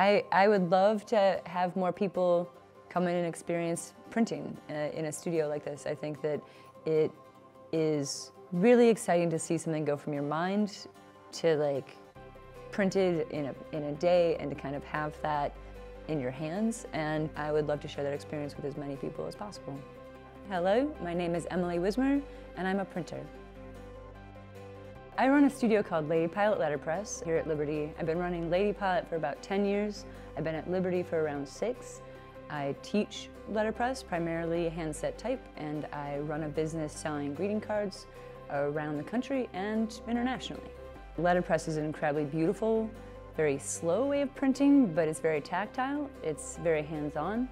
I, I would love to have more people come in and experience printing uh, in a studio like this. I think that it is really exciting to see something go from your mind to like printed in a, in a day and to kind of have that in your hands. And I would love to share that experience with as many people as possible. Hello, my name is Emily Wisner and I'm a printer. I run a studio called Lady Pilot Letterpress here at Liberty. I've been running Lady Pilot for about 10 years. I've been at Liberty for around six. I teach letterpress, primarily handset type, and I run a business selling greeting cards around the country and internationally. Letterpress is an incredibly beautiful, very slow way of printing, but it's very tactile, it's very hands-on,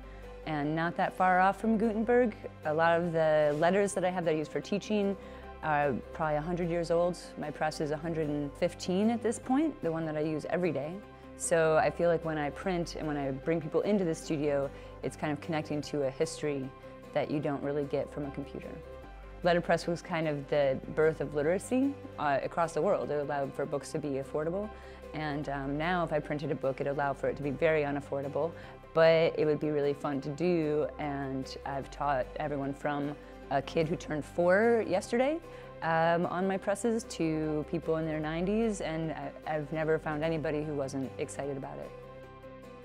and not that far off from Gutenberg. A lot of the letters that I have that I use for teaching are probably 100 years old. My press is 115 at this point, the one that I use every day. So I feel like when I print and when I bring people into the studio, it's kind of connecting to a history that you don't really get from a computer. Letterpress was kind of the birth of literacy uh, across the world. It allowed for books to be affordable. And um, now if I printed a book, it allowed for it to be very unaffordable, but it would be really fun to do. And I've taught everyone from a kid who turned four yesterday um, on my presses to people in their 90s, and I've never found anybody who wasn't excited about it.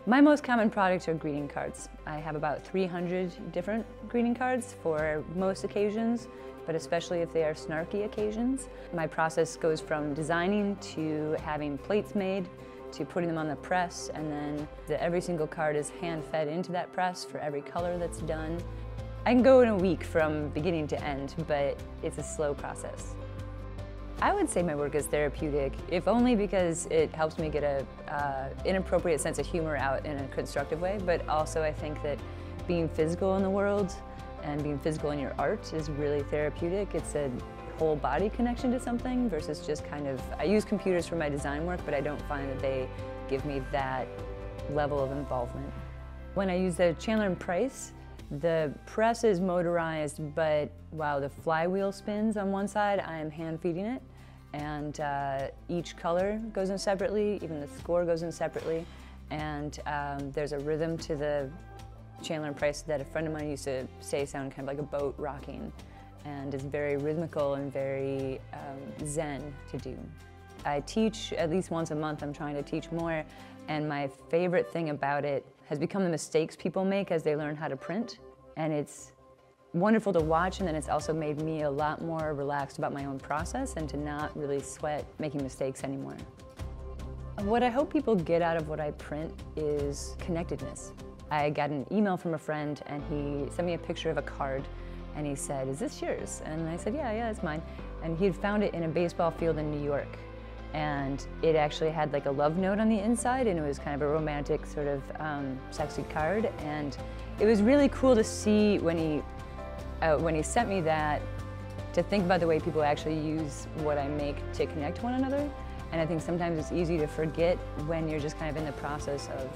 My most common products are greeting cards. I have about 300 different greeting cards for most occasions, but especially if they are snarky occasions. My process goes from designing to having plates made, to putting them on the press, and then the, every single card is hand-fed into that press for every color that's done. I can go in a week from beginning to end, but it's a slow process. I would say my work is therapeutic, if only because it helps me get a uh, inappropriate sense of humor out in a constructive way, but also I think that being physical in the world and being physical in your art is really therapeutic. It's a whole body connection to something versus just kind of, I use computers for my design work, but I don't find that they give me that level of involvement. When I use the Chandler and Price, the press is motorized, but while the flywheel spins on one side, I am hand feeding it. And uh, each color goes in separately, even the score goes in separately. And um, there's a rhythm to the Chandler and Price that a friend of mine used to say sound kind of like a boat rocking. And it's very rhythmical and very um, zen to do. I teach at least once a month. I'm trying to teach more. And my favorite thing about it has become the mistakes people make as they learn how to print. And it's wonderful to watch and then it's also made me a lot more relaxed about my own process and to not really sweat making mistakes anymore. What I hope people get out of what I print is connectedness. I got an email from a friend and he sent me a picture of a card and he said, is this yours? And I said, yeah, yeah, it's mine. And he had found it in a baseball field in New York and it actually had like a love note on the inside and it was kind of a romantic sort of um, sexy card and it was really cool to see when he uh, when he sent me that to think about the way people actually use what I make to connect to one another and I think sometimes it's easy to forget when you're just kind of in the process of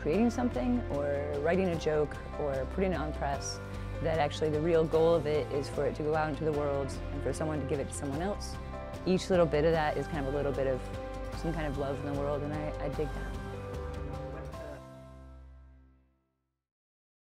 creating something or writing a joke or putting it on press that actually the real goal of it is for it to go out into the world and for someone to give it to someone else each little bit of that is kind of a little bit of some kind of love in the world, and I, I dig that.